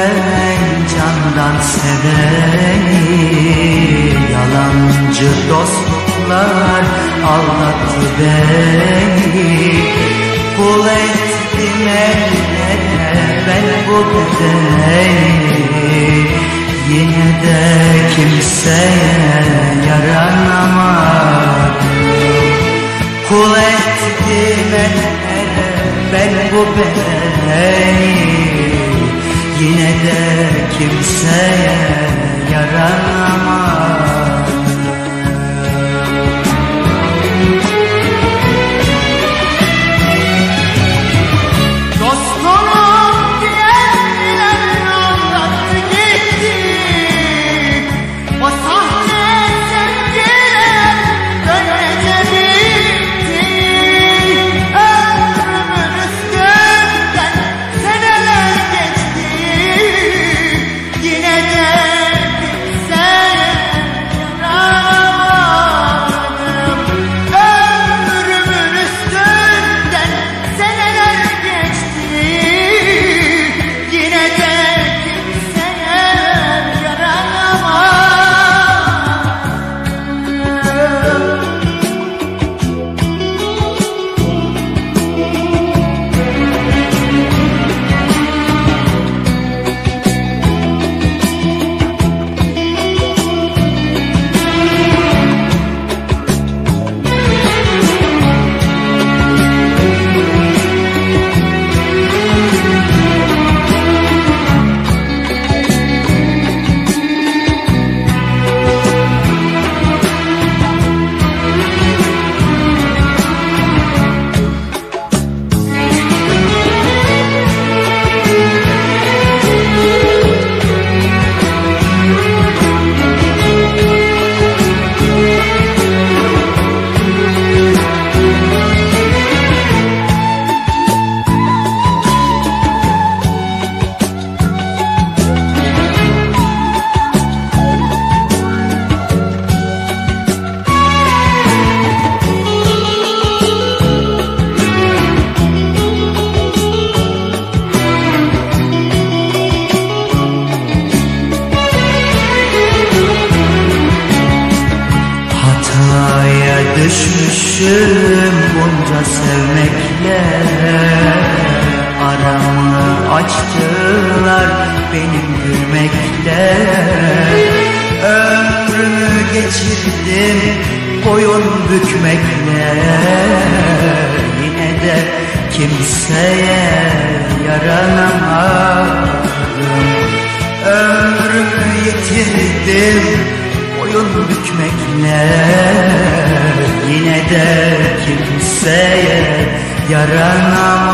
yürekten candan seveni Yalancı dostlar aldattı beni. Kul ettim ellere ben bu bedeni. Yine de kimseye yaranamadım Kul ettim ellere ben bu bedeni Yine de kimseye yaranamam düşmüşüm bunca sevmekle. Aramı açtılar benim gülmekle. Ömrümü geçirdim boyun bükmekle. Yine de kimseye yaranamadım. Ömrümü yitirdim boyun bükmekle de kimseye yaranamadım.